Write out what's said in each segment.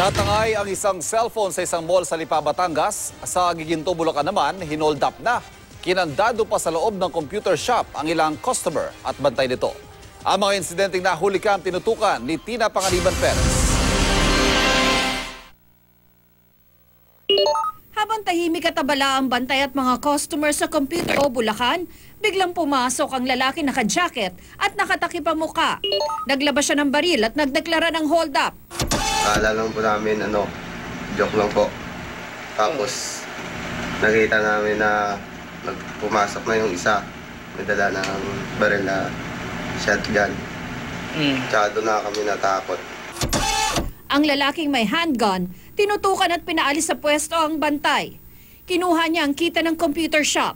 Natangay ang isang cellphone sa isang mall sa Lipa, Batangas. Sa Giginto, Bulacan naman, hinold up na. Kinandado pa sa loob ng computer shop ang ilang customer at bantay nito. Ang mga insidenteng nahuli ka tinutukan ni Tina Panganiban Perez. Habang tahimik at abala ang bantay at mga customer sa computer o Bulacan, biglang pumasok ang lalaki naka-jacket at nakatakip ang muka. Naglabas siya ng baril at nagdeklara ng hold up. Akala lang po namin, ano, joke lang po. Tapos, nakita namin na nag- pumasok na yung isa. May dala ng baril na shotgun. Tsaka doon na kami natakot. Ang lalaking may handgun, tinutukan at pinaalis sa pwesto ang bantay. Kinuha niya ang kita ng computer shop.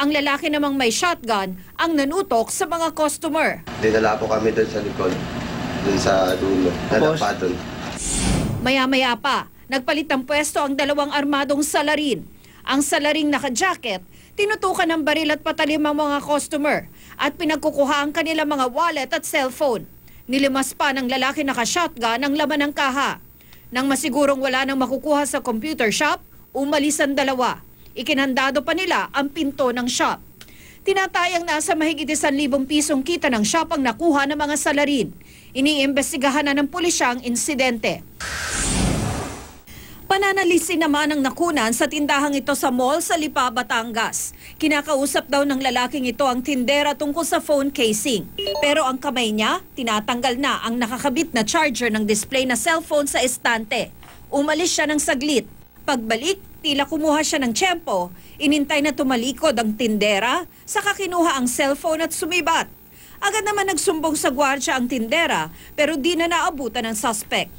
Ang lalaki namang may shotgun ang nanutok sa mga customer. Dinala po kami doon sa likod. Doon sa dulo. Nadapa doon. Maya-maya pa, nagpalit ng pwesto ang dalawang armadong salarin. Ang salaring naka-jacket, tinutukan ng baril at patalim ang mga customer at pinagkukuha ang kanilang mga wallet at cellphone. Nilimas pa ng lalaki naka-shotgun ang laman ng kaha. Nang masigurong wala nang makukuha sa computer shop, umalis ang dalawa. Ikinandado pa nila ang pinto ng shop. Tinatayang nasa mahigit 1,000 pisong kita ng shop ang nakuha ng mga salarin. Iniimbestigahan na ng pulisya ang insidente. Pananalisin naman ang nakunan sa tindahang ito sa mall sa Lipa, Batangas. Kinakausap daw ng lalaking ito ang tindera tungkol sa phone casing. Pero ang kamay niya, tinatanggal na ang nakakabit na charger ng display na cellphone sa estante. Umalis siya ng saglit. Pagbalik, tila kumuha siya ng tiyempo. Inintay na tumalikod ang tindera, saka kinuha ang cellphone at sumibat. Agad naman nagsumbong sa gwardya ang tindera pero di na naabutan ng suspect.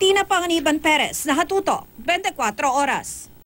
Tina Panganiban Perez, Nakatuto, 24 Oras.